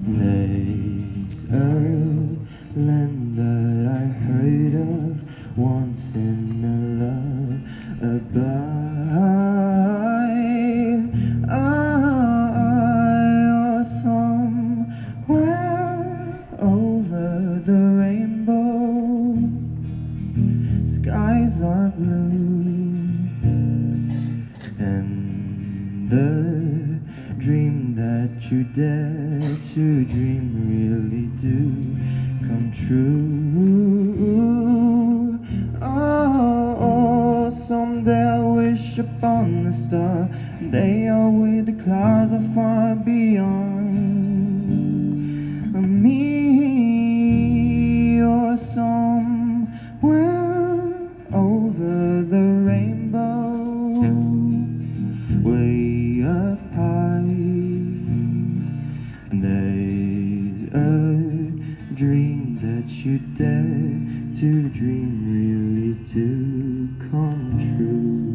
There's a land that I heard of once in a lullaby. I or somewhere over the rainbow, skies are blue, and the dream that you dare to dream really do come true. Oh, someday I wish upon a star. They are with the clouds are far beyond me or somewhere over the rainbow way up high. There's a dream that you dare to dream really to come true.